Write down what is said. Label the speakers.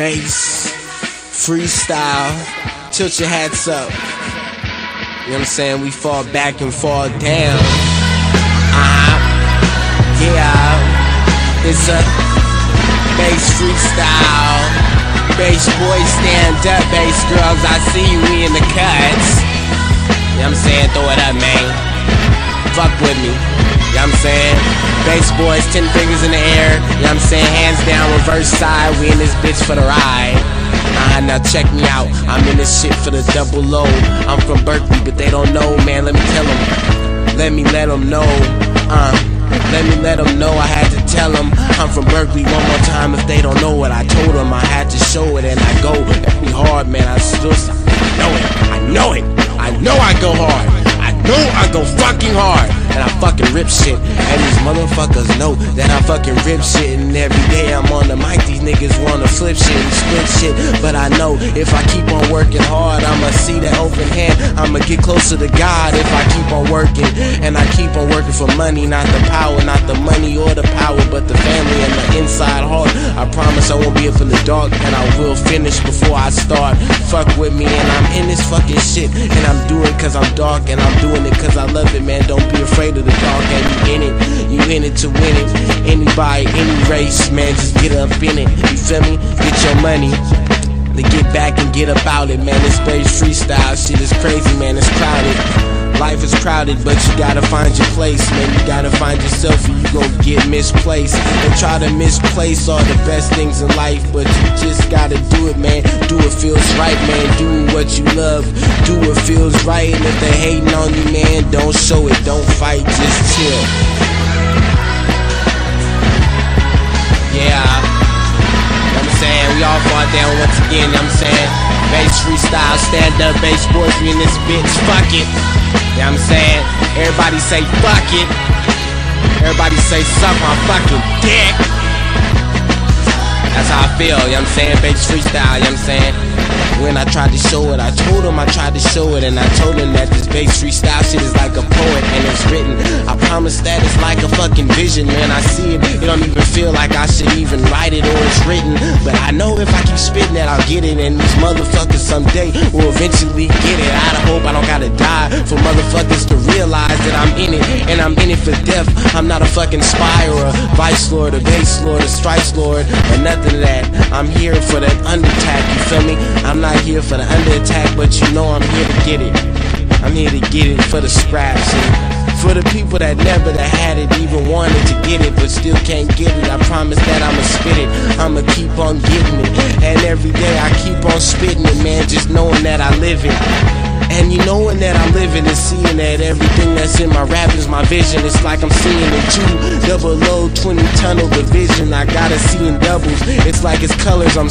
Speaker 1: based, freestyle, tilt your hats up. You know what I'm saying? We fall back and fall down. Uh-huh. Yeah. It's a based freestyle. Based boys stand up, based girls, I see you, we in the cuts. You know what I'm saying? Throw it up, man. Fuck with me. What I'm saying? Based boys, ten fingers in the air. What I'm saying? Hands down, reverse side. We in this bitch for the ride. Uh, now check me out. I'm in this shit for the double low. I'm from Berkeley, but they don't know, man. Let me tell them. Let me let them know. Uh, let me let them know I had to tell them I'm from Berkeley one more time if they don't know what I told them I had to show it and I go me hard man I still shit. And these motherfuckers know that I fucking rip shit. And every day I'm on the mic, these niggas wanna flip shit and split shit. But I know if I keep on working hard, I'ma see that open hand. I'ma get closer to God if I keep on working. And I keep on working for money, not the power, not the money or the power, but the family and the inside heart. I I won't be up in the dark, and I will finish before I start. Fuck with me, and I'm in this fucking shit. And I'm doing cause I'm dark, and I'm doing it cause I love it, man. Don't be afraid of the dark and you in it. You in it to win it. Anybody, any race, man, just get up in it. You feel me? Get your money. Back and get about it, man. This space freestyle shit is crazy, man. It's crowded. Life is crowded, but you gotta find your place, man. You gotta find yourself or you gon' get misplaced. They try to misplace all the best things in life, but you just gotta do it, man. Do what feels right, man. Do what you love. Do what feels right. And if they hating on you, man, don't show it. Don't fight, just chill. Yeah. You know what I'm saying? We all once again, you know what I'm saying? Based freestyle, stand up, based boys, we in this bitch, fuck it. You know what I'm saying? Everybody say fuck it. Everybody say suck my fucking dick. That's how I feel, you know what I'm saying? Based freestyle, you know what I'm saying? When I tried to show it, I told him I tried to show it, and I told him that this based freestyle shit is like a poet and it's written. I promise that it's like a fucking vision, man. I see it, it don't even feel like I should even write it or it's written. But I know if I keep spitting that, I'll get it, and these motherfuckers someday eventually get it. I hope I don't gotta die for motherfuckers to realize that I'm in it, and I'm in it for death. I'm not a fucking spy or a vice lord, a based lord, a stripes lord, or nothing of that. I'm here for that under attack, you feel me? I'm not here for the under attack, but you know I'm here to get it. I'm here to get it for the scraps and for the people that never that had it, even wanted to get it, but still can't get it. I promise that I'ma spit it. I'ma keep on getting it. And every day I keep on spitting it, man, just knowing that I live it. And you knowing that I live it and seeing that everything that's in my rap is my vision. It's like I'm seeing in two double low 20 tunnel division. I gotta see in doubles. It's like it's colors I'm